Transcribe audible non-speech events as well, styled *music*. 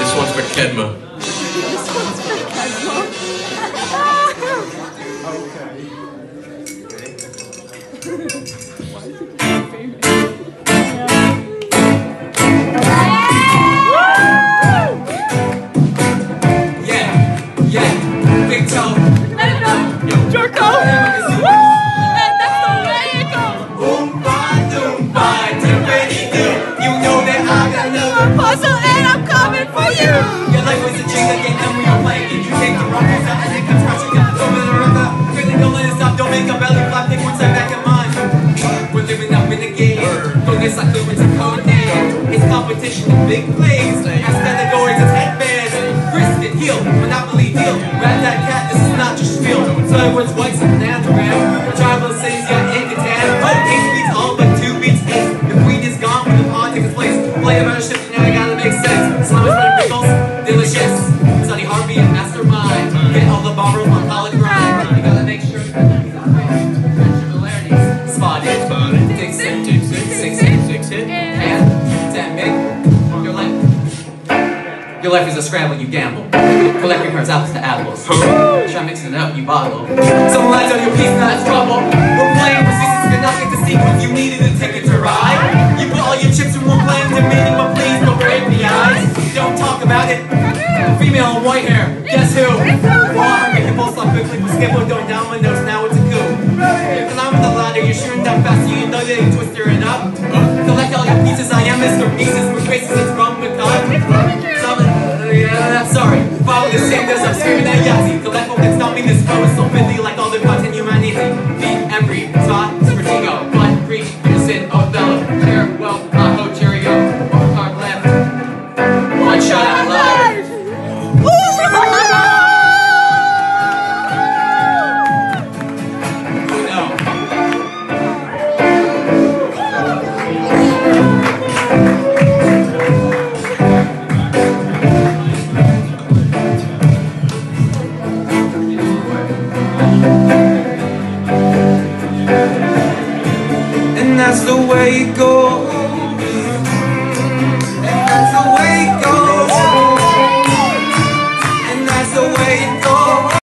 This one's for Kedma. this one's for Kedma. *laughs* you. Your life was a game and we all playing. You take the wrong out and it comes crashing down? Don't let it stop. Don't make a belly flap. Think one time back in mind. We're living up in the game. Don't get like it's code name. It's competition big plays. Get all the on solid grind. You gotta make sure you got similarities. Spotted. Fix it. Six it. Six hit. And damn it. Your life. Your life is a scramble, you gamble. Collect your cards apples to apples. Try mixing it up, you bottle. Someone lies on your piece, not trouble. We're playing resistance, but not get the sequence. You needed a ticket to ride. You put all your chips in one plan, demanding, but please don't break the eyes. Don't talk about it. Female white hair, guess who? Quickly, down my nose, now it's a coup. You're climbing the ladder, you're shooting down fast, you know you twist your up. Collect all your pieces, I am Mr. Pieces, with faces wrong with time. Sorry. Follow the same as I'm that's the way it goes.